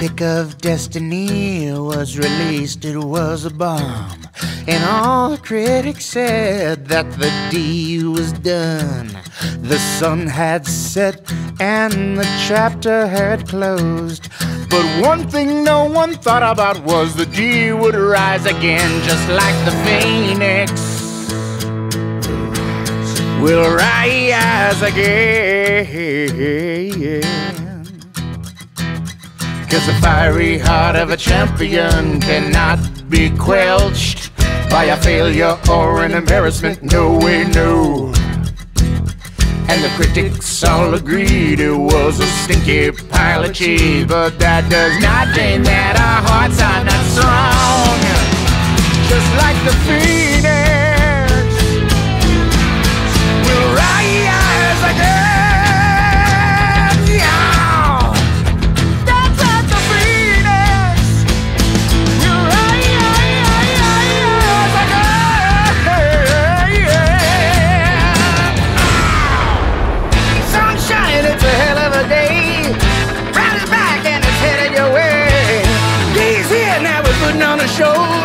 Pick of Destiny was released, it was a bomb. And all the critics said that the D was done. The sun had set and the chapter had closed. But one thing no one thought about was the D would rise again, just like the phoenix will rise again. Cause the fiery heart of a champion cannot be quenched by a failure or an embarrassment. No way, no. And the critics all agreed it was a stinky pile of cheese. But that does not mean that our hearts are not strong. Just like the phoenix, show.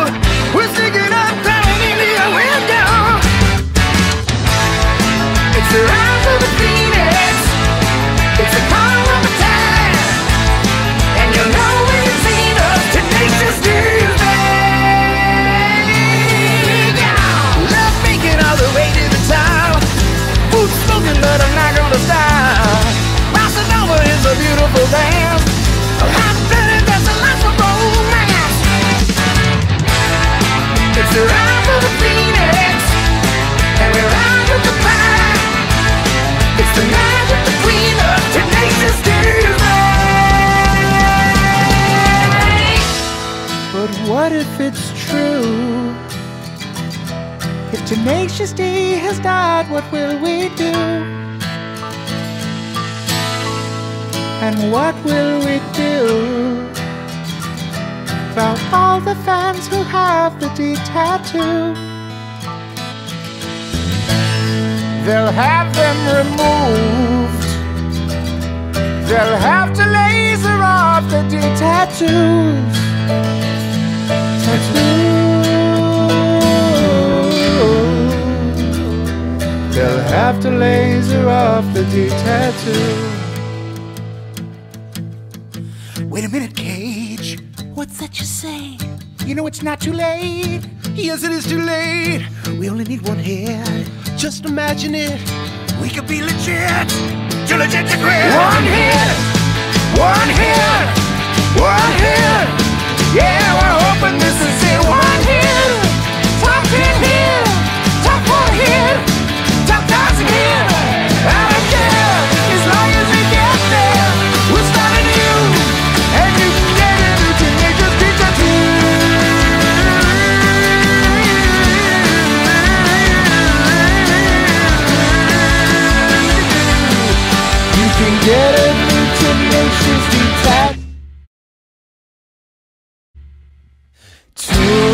It's the phoenix, and we're the. It's the the tenacious. But what if it's true? If Tenacious D has died, what will we do? And what will we do about all the fans who have the D tattoo? They'll have them removed. They'll have to laser off the D tattoos. Tattoo. They'll have to laser off the D tattoo. Wait a minute, KG. What's that you say? You know it's not too late. Yes, it is too late. We only need one hit. Just imagine it. We could be legit. Too legit to quit. One hit. One hit. Two